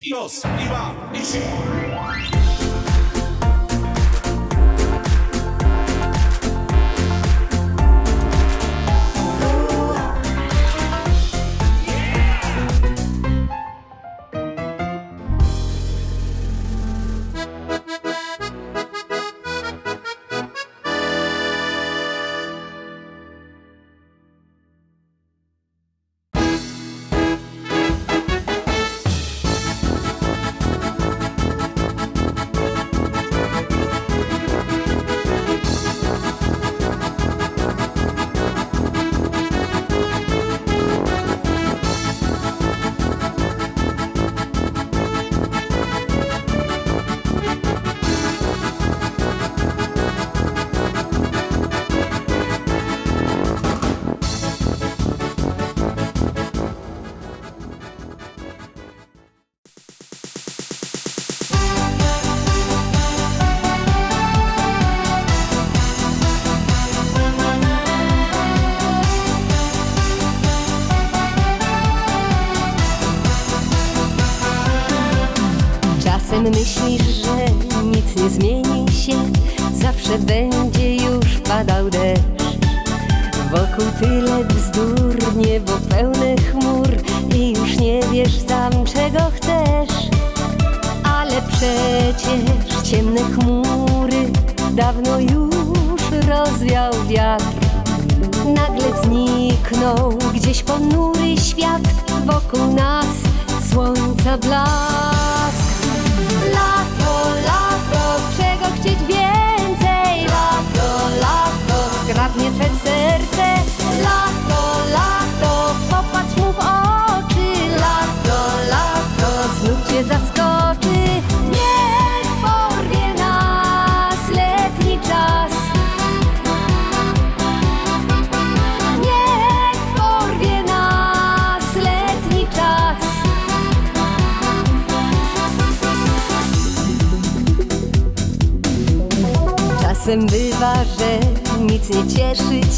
Dios, Iba, Ishi. Będzie już padał deszcz. Wokół tyle bzdur, niebo pełne chmur i już nie wiesz sam czego chcesz. Ale przecież ciemne chmury dawno już rozwiał wiatr. Nagle zniknął gdzieś ponury świat, wokół nas słońca blask. Lato, lato, czego chcieć więcej?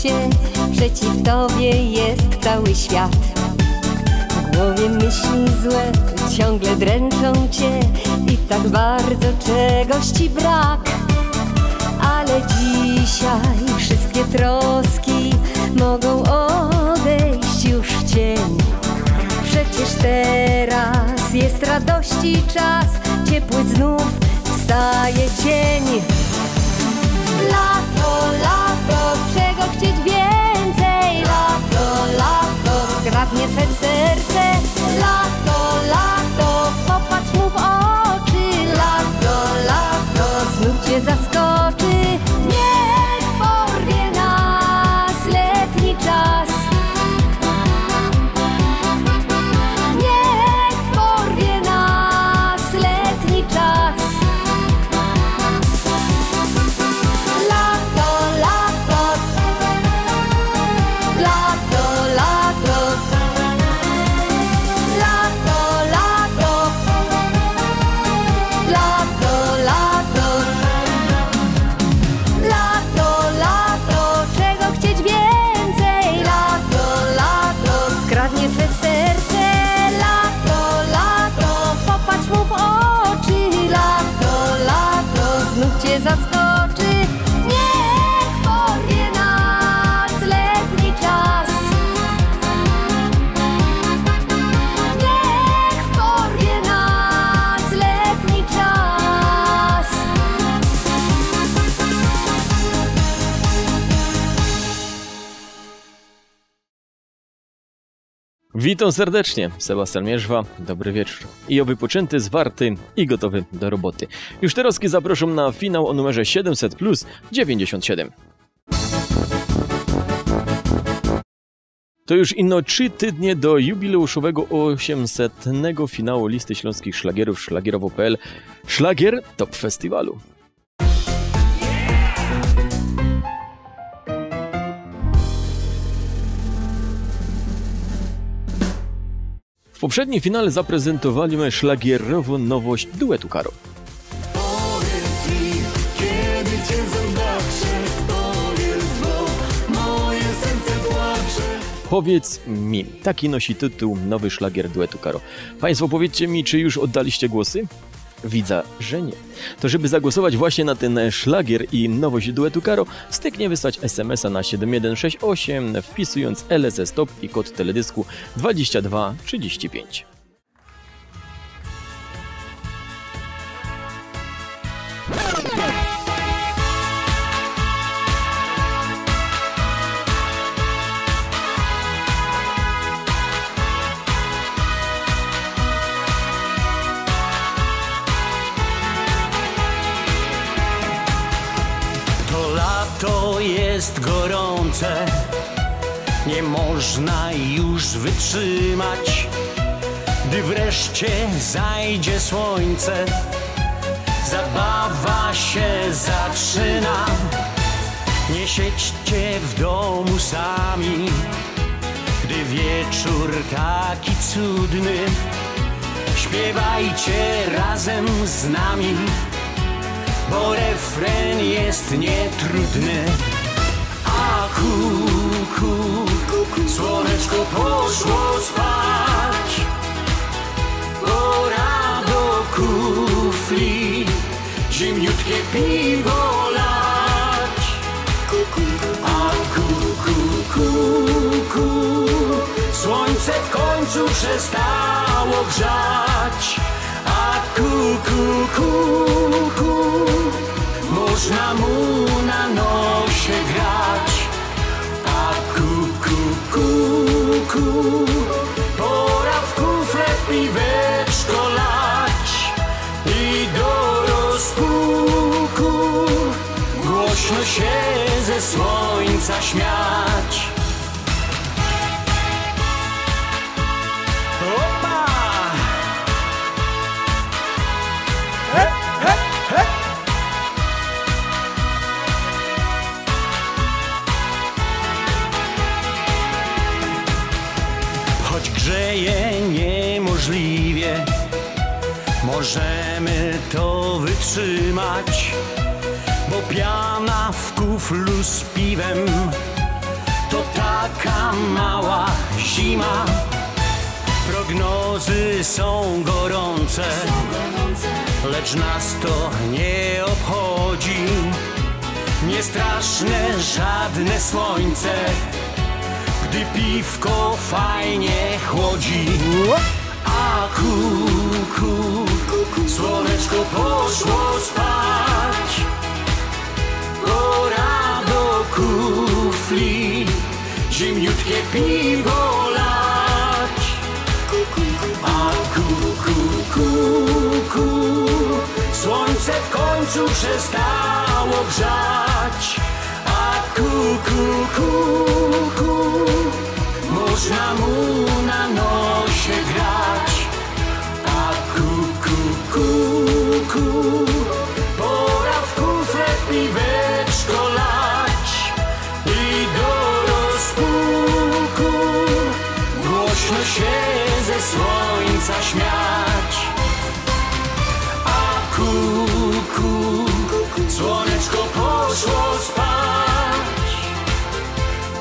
Cię, przeciw tobie jest cały świat. W głowie myśli złe ciągle dręczą cię i tak bardzo czegoś ci brak. Ale dzisiaj wszystkie troski mogą odejść już w cień. Przecież teraz jest radości czas, ciepły znów wstaje dzień. Zgrabnie twe serce. Lato, lato, popatrz mu w oczy. Lato, lato, znów cię zaskoczy. Witam serdecznie, Sebastian Mierzwa, dobry wieczór. I oby poczęty, zwarty i gotowy do roboty. Już teraz zapraszam na finał o numerze 700 plus 97. To już ino trzy tygodnie do jubileuszowego 800. finału listy śląskich szlagierów szlagierowo.pl Szlagier Top Festiwalu. W poprzednim finale zaprezentowaliśmy szlagierową nowość duetu Karo. Powiedz mi, taki nosi tytuł nowy szlagier duetu Karo. Państwo powiedzcie mi, czy już oddaliście głosy? Widzę, że nie. To żeby zagłosować właśnie na ten szlagier i nowość duetu Karo, styknie wysłać SMS-a na 7168 wpisując LSS Stop i kod teledysku 2235. jest gorące, nie można już wytrzymać. Gdy wreszcie zajdzie słońce, zabawa się zaczyna. Nie siedźcie w domu sami, gdy wieczór taki cudny. Śpiewajcie razem z nami bo refren jest nietrudny. A kuku, słoneczko poszło spać. Pora do kufli, zimniutkie piwo lać. A kuku, kuku, słońce w końcu przestało grzać. A kuku, kuku, można mu słońca śmiać. Opa! Choć grzeje niemożliwie, możemy to wytrzymać, bo piana w kuflu piwem to taka mała zima. Prognozy są gorące, lecz nas to nie obchodzi. Niestraszne żadne słońce, gdy piwko fajnie chłodzi. A kuku, słoneczko poszło spać. Kufli, zimniutkie piwo lać. A kuku, kuku, słońce w końcu przestało grzać. A kuku, kuku, można mu na nosie grać. A kuku, kuku, głośno się ze słońca śmiać. A kuku, słoneczko poszło spać.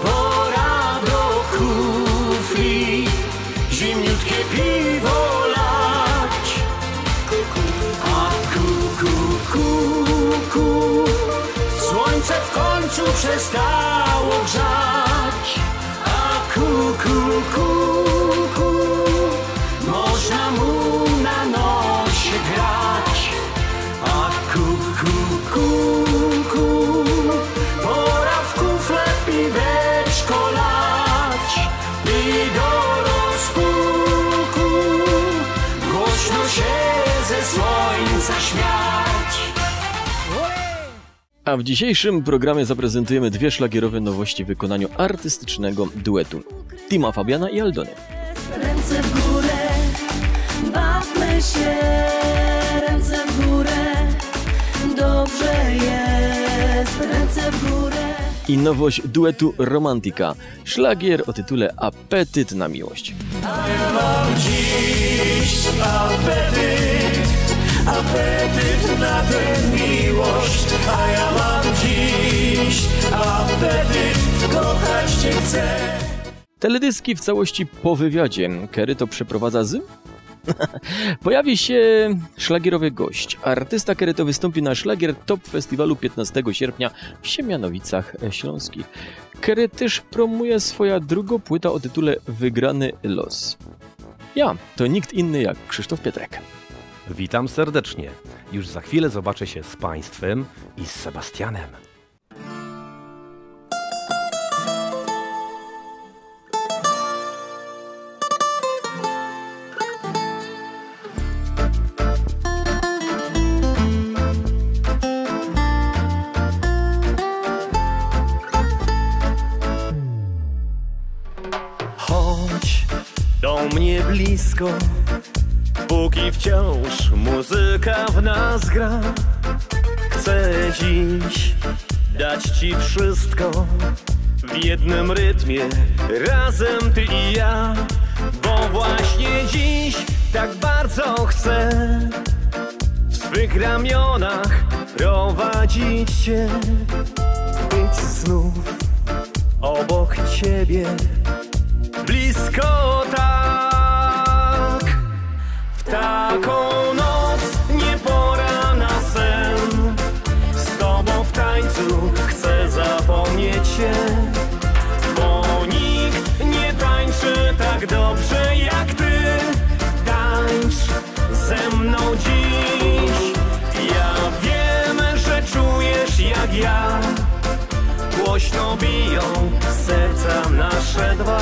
Pora do kufli, zimniutkie piwo lać. A kuku, kuku, słońce w końcu przestało grzać. A kuku, kuku, A w dzisiejszym programie zaprezentujemy dwie szlagierowe nowości w wykonaniu artystycznego duetu Tima Fabiana i Aldony. Ręce w górę, bawmy się, ręce w górę, dobrze jest, ręce w górę. I nowość duetu Romantika, szlagier o tytule Apetyt na miłość. Mam dziś apetyt, apetyt na tę miłość, a ja mam dziś apetyt, kochać cię chcę. Teledyski w całości po wywiadzie. Kerry to przeprowadza z... Pojawi się szlagierowy gość. Artysta Kerry to wystąpi na szlagier Top Festiwalu 15 sierpnia w Siemianowicach Śląskich. Kerry też promuje swoja drugą płyta o tytule Wygrany los. Ja, to nikt inny jak Krzysztof Pietrek. Witam serdecznie. Już za chwilę zobaczę się z Państwem i z Sebastianem. Ci wszystko w jednym rytmie, razem ty i ja. Bo właśnie dziś tak bardzo chcę w swych ramionach prowadzić cię, być znów obok ciebie blisko tak. W taką biją serca nasze dwa.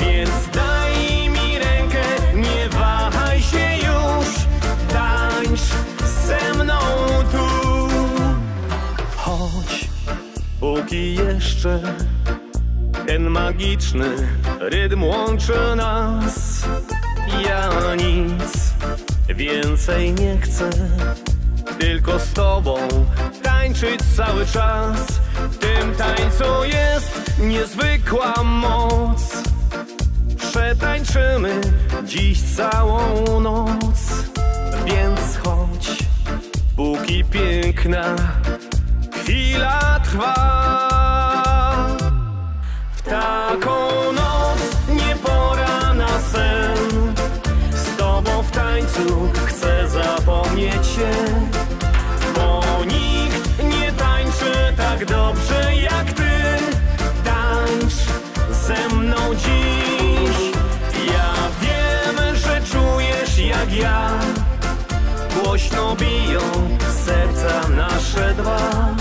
Więc daj mi rękę, nie wahaj się już. Tańcz ze mną tu. Chodź, póki jeszcze ten magiczny rytm łączy nas. Ja nic więcej nie chcę tylko z tobą tańczyć cały czas. Tym tańcu jest niezwykła moc. Przetańczymy dziś całą noc, więc chodź, póki piękna chwila trwa. W taką noc nie pora na sen. Z tobą w tańcu chcę zapomnieć się, dobrze jak ty. Tańcz ze mną dziś. Ja wiem, że czujesz jak ja. Głośno biją serca nasze dwa.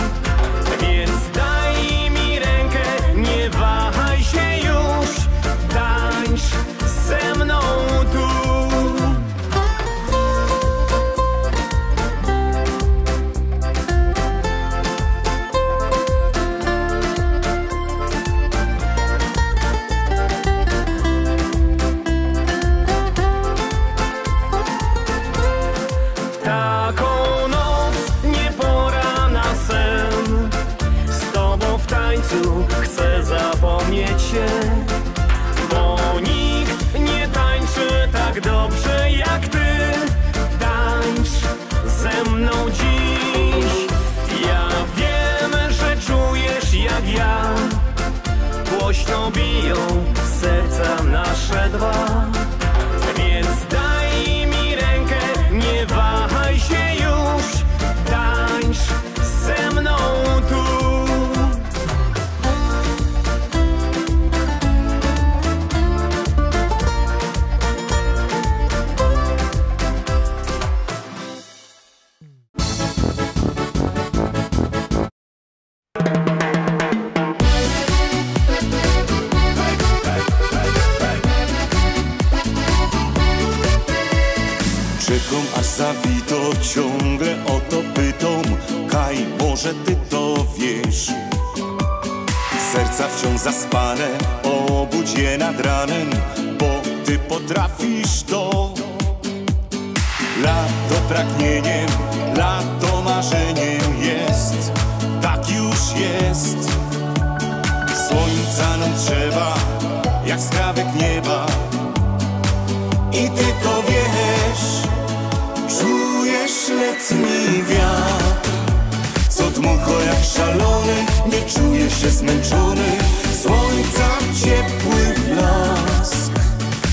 Zaspane Obudź je nad ranem Bo ty potrafisz to. Lato pragnieniem Lato marzeniem jest Tak już jest. Słońca nam trzeba Jak skrawek nieba. I ty to wiesz, czujesz letni wiatr, co dmucho jak szalony, nie czujesz się zmęczony, ciepły blask.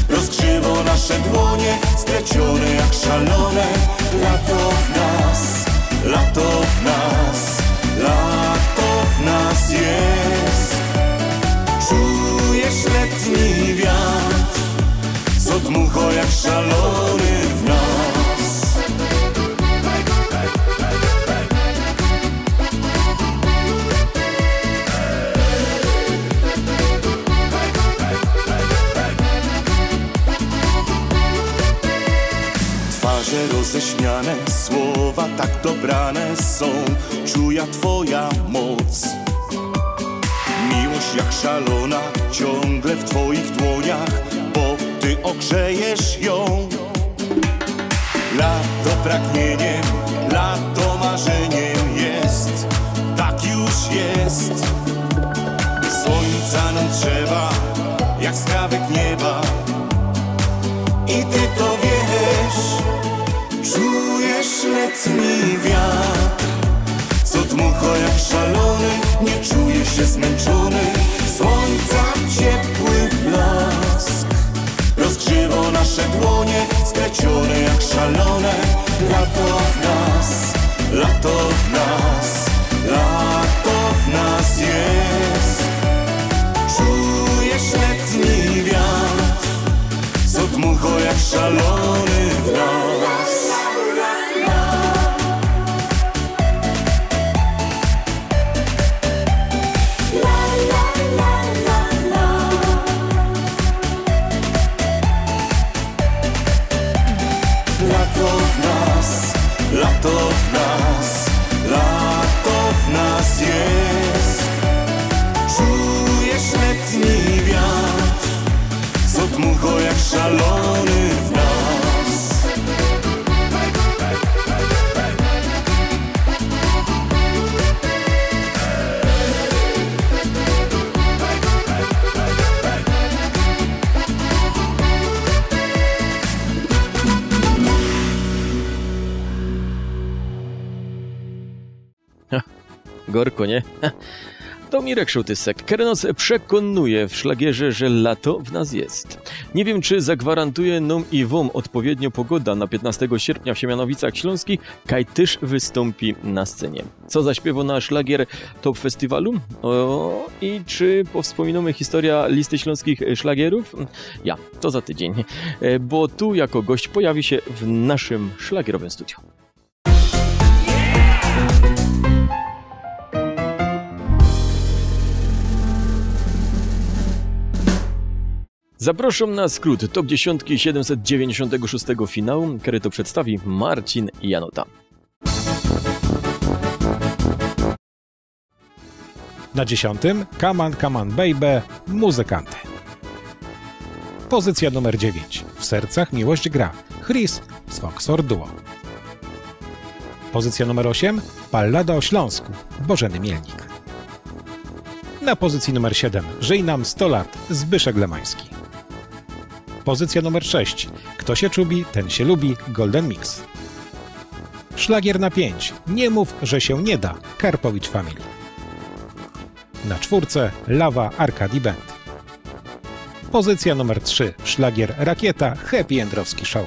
Rozgrzewa nasze dłonie, splecione jak szalone. Lato w nas, lato w nas, lato w nas jest. Czujesz letni wiatr, co dmucho jak szalone. Dobrane są. Czuja Twoja moc. Miłość jak szalona, ciągle w Twoich dłoniach Bo Ty ogrzejesz ją. Lato pragnieniem, lato marzeniem jest. Tak już jest. Słońca nam trzeba, jak skrawek nieba. I Ty to wiesz Czujesz letni wiatr. Co dmucha jak szalony Nie czuję się zmęczony. Słońca ciepły blask. Rozgrzewa nasze dłonie Splecione jak szalone. Lato w nas Lato w nas Lato w nas jest. Czujesz letni wiatr. Co dmucha jak szalony w nas Gorko, nie? To Mirek Szołtysek. Kerenos przekonuje w szlagierze, że lato w nas jest. Nie wiem, czy zagwarantuje nam i wam odpowiednio pogoda na 15 sierpnia w Siemianowicach Śląskich, kaj też wystąpi na scenie. Co zaśpiewa na szlagier Top Festiwalu? O, I czy powspominamy historia listy śląskich szlagierów? Ja, to za tydzień, E, bo tu jako gość pojawi się w naszym szlagierowym studiu. Zapraszam na skrót top 10 796 finału, który to przedstawi Marcin Janota. Na dziesiątym come on baby, muzykanty. Pozycja numer 9. W sercach miłość gra. Chris z Foxford Duo. Pozycja numer 8. Ballada o Śląsku. Bożeny Mielnik. Na pozycji numer 7. Żyj nam 100 lat. Zbyszek Lemański. Pozycja numer 6. Kto się czubi, ten się lubi. Golden Mix. Szlagier na 5. Nie mów, że się nie da. Karpowicz Family. Na czwórce Lawa Arcadi Band. Pozycja numer 3 szlagier Rakieta Happy Jędrowski Show.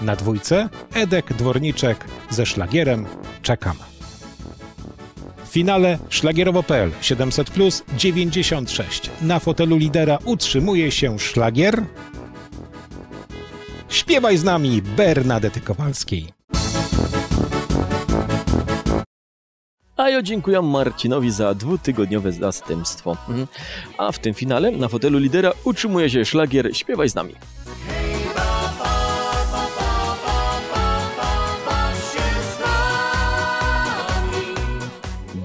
Na dwójce Edek Dworniczek ze szlagierem Czekam. Finale szlagierowo.pl 700 plus 96. Na fotelu lidera utrzymuje się szlagier. Śpiewaj z nami Bernadety Kowalskiej. A ja dziękuję Marcinowi za dwutygodniowe zastępstwo. Mhm. A w tym finale na fotelu lidera utrzymuje się szlagier Śpiewaj z nami.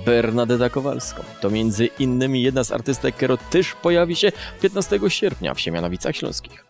Bernadeta Kowalska. To między innymi jedna z artystek, która też pojawi się 15 sierpnia w Siemianowicach Śląskich.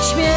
Hiçbir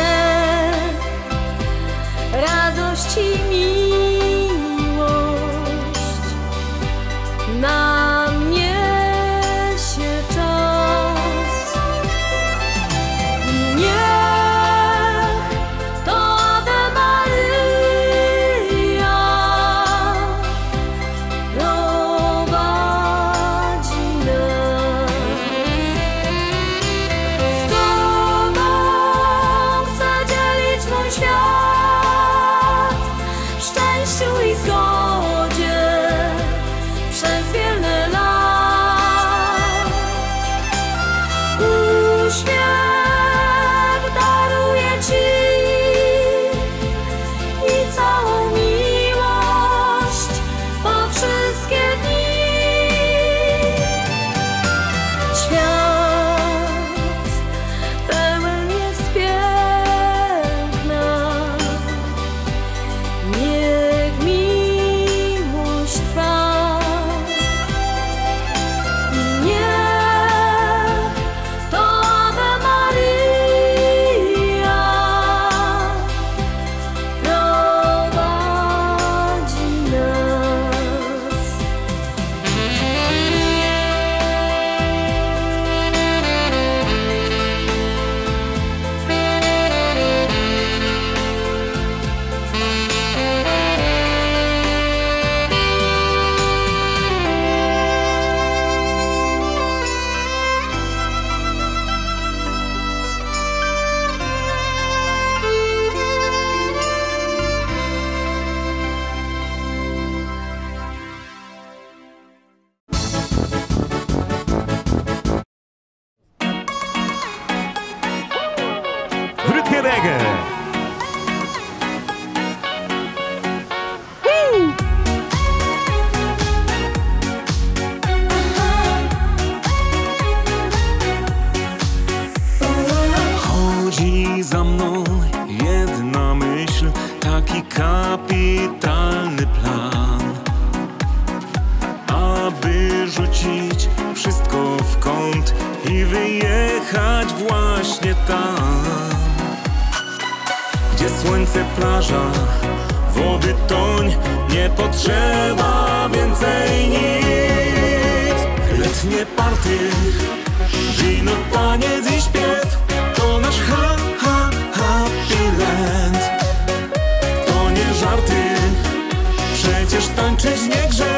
przecież tańczyć nie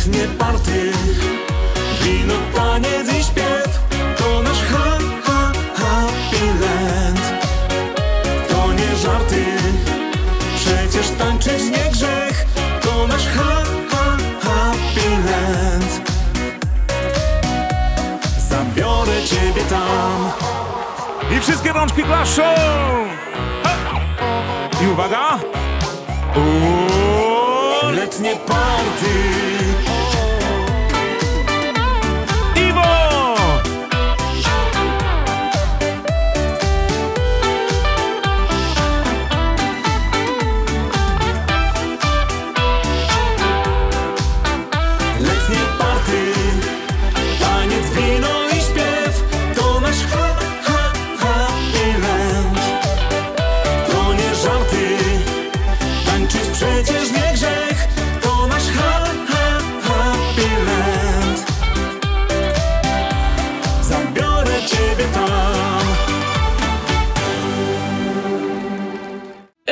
Letnie party, wino, taniec i śpiew To nasz ha, ha, happy land To nie żarty, przecież tańczyć nie grzech. To nasz ha, ha, happy land Zabiorę ciebie tam. I wszystkie rączki klaszczą! Ha! I uwaga! Uuu, Letnie party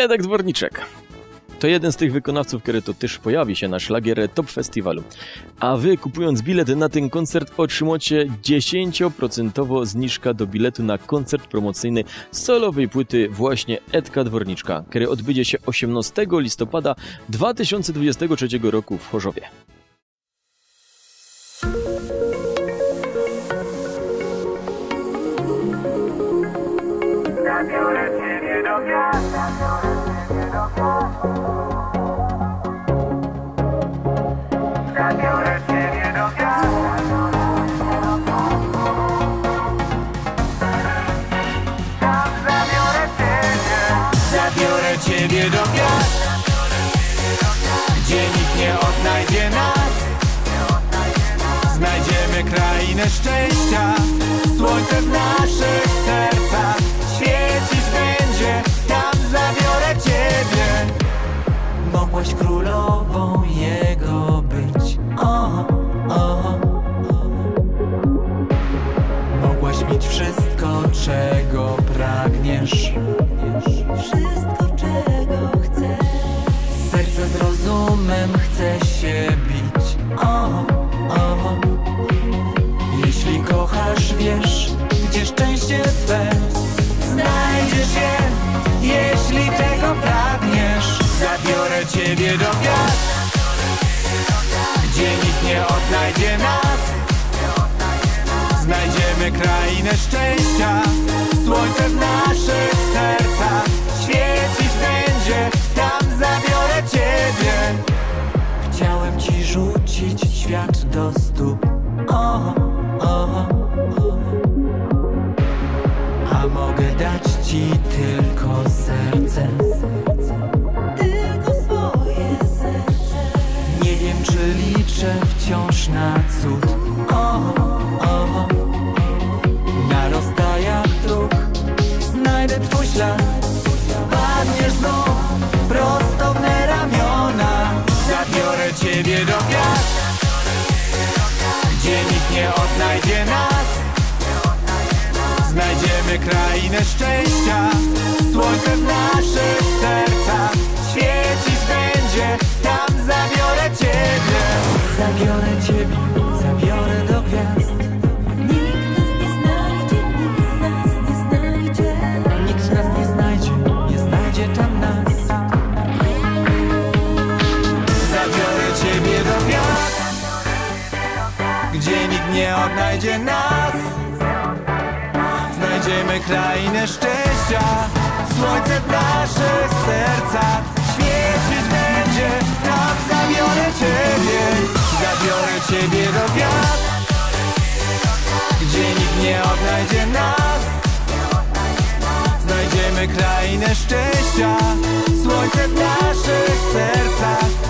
Edek Dworniczek. To jeden z tych wykonawców, który to też pojawi się na szlagier Top Festiwalu. A wy kupując bilet na ten koncert otrzymacie 10% zniżka do biletu na koncert promocyjny solowej płyty właśnie Edka Dworniczka, który odbędzie się 18 listopada 2023 roku w Chorzowie. Zabiorę ciebie do gwiazd. Gdzie nikt nie odnajdzie nas. Znajdziemy krainę szczęścia. Słońce w naszych sercach Mogłaś królową jego być o, o. Mogłaś mieć wszystko, czego Krainę szczęścia. Słońce w naszych sercach Świecić będzie. Tam zabiorę Ciebie. Chciałem Ci rzucić świat do stóp. O, o. A mogę dać Ci tylko serce krainę szczęścia. Słońce w naszych szczęścia Słońce w naszych sercach Świecić będzie Tam zabiorę ciebie. Zabiorę ciebie do gwiazd Gdzie nikt nie odnajdzie nas. Znajdziemy krainę szczęścia. Słońce w naszych sercach